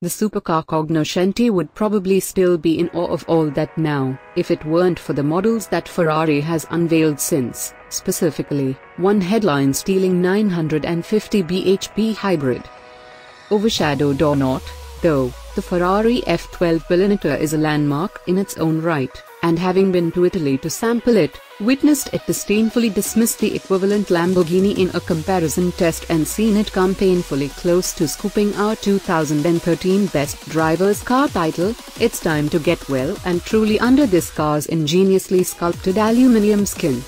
the supercar cognoscenti would probably still be in awe of all that now, if it weren't for the models that Ferrari has unveiled since, specifically, one headline-stealing 950 bhp hybrid. Overshadowed or not, though, the Ferrari F12 Berlinetta is a landmark in its own right, and having been to Italy to sample it, witnessed it disdainfully dismiss the equivalent Lamborghini in a comparison test and seen it come painfully close to scooping our 2013 Best Drivers car title, it's time to get well and truly under this car's ingeniously sculpted aluminium skin.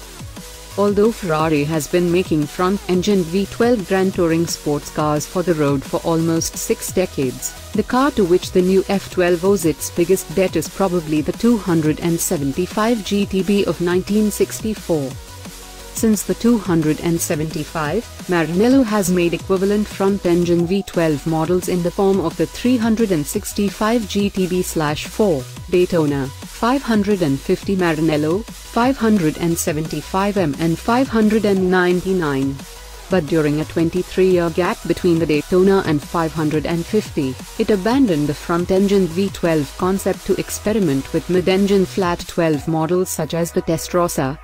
Although Ferrari has been making front-engine V12 Grand Touring sports cars for the road for almost six decades, the car to which the new F12 owes its biggest debt is probably the 275 GTB of 1964. Since the 275, Maranello has made equivalent front-engine V12 models in the form of the 365 GTB-4 Daytona, 550 Maranello, 575M and 599. But during a 23-year gap between the Daytona and 550, it abandoned the front-engine V12 concept to experiment with mid-engine flat 12 models such as the Testarossa,